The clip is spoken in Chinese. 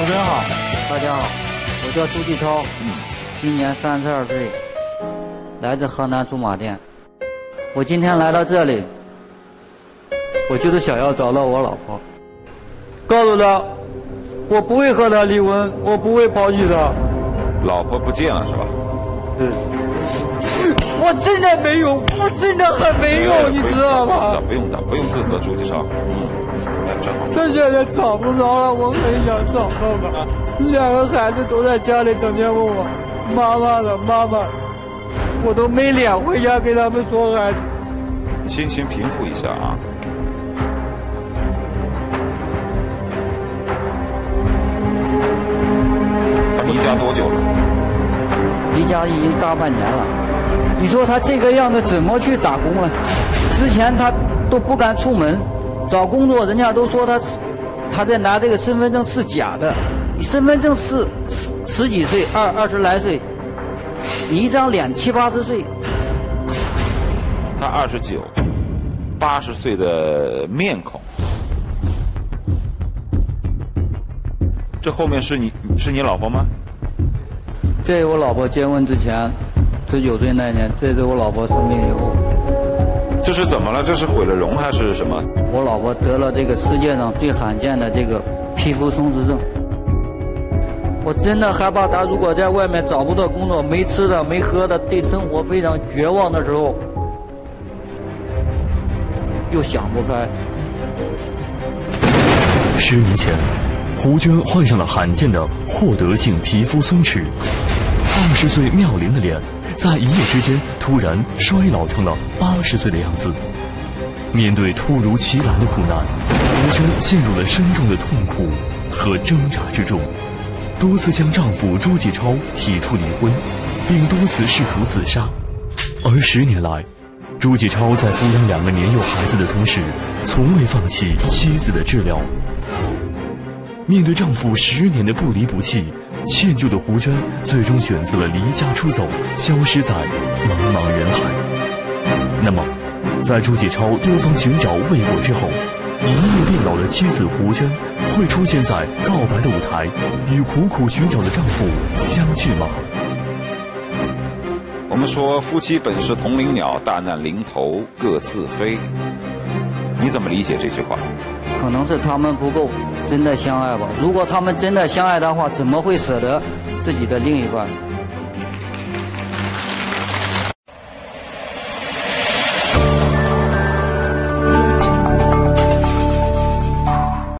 主持人好，大家好，我叫朱继超，今年三十二岁，来自河南驻马店。我今天来到这里，我就是想要找到我老婆，告诉她，我不会和她离婚，我不会抛弃她。老婆不见了是吧？嗯，我真的没有，我真的很没有，你知道吗？不用的，不用自责，朱继超。嗯，哎，真好。这现在找不着了，我很想找到她。两个孩子都在家里，整天问我妈妈呢，妈妈，我都没脸回家给他们说孩子。心情平复一下啊。他离家多久了？离家已经大半年了。你说他这个样子怎么去打工啊？之前他都不敢出门，找工作人家都说他他在拿这个身份证是假的。你身份证是十十几岁，二二十来岁，你一张脸七八十岁。他二十九，八十岁的面孔。这后面是你是你老婆吗？这我老婆结婚之前，十九岁那年，这是我老婆生病以后。这是怎么了？这是毁了容还是什么？我老婆得了这个世界上最罕见的这个皮肤松弛症。我真的害怕她如果在外面找不到工作，没吃的没喝的，对生活非常绝望的时候，又想不开。十年前。胡娟患上了罕见的获得性皮肤松弛，二十岁妙龄的脸，在一夜之间突然衰老成了八十岁的样子。面对突如其来的苦难，吴娟陷入了深重的痛苦和挣扎之中，多次向丈夫朱继超提出离婚，并多次试图自杀。而十年来，朱继超在抚养两个年幼孩子的同时，从未放弃妻子的治疗。面对丈夫十年的不离不弃，歉疚的胡娟最终选择了离家出走，消失在茫茫人海。那么，在朱继超多方寻找未果之后，一夜变老的妻子胡娟会出现在告白的舞台，与苦苦寻找的丈夫相聚吗？我们说夫妻本是同林鸟，大难临头各自飞。你怎么理解这句话？可能是他们不够真的相爱吧。如果他们真的相爱的话，怎么会舍得自己的另一半？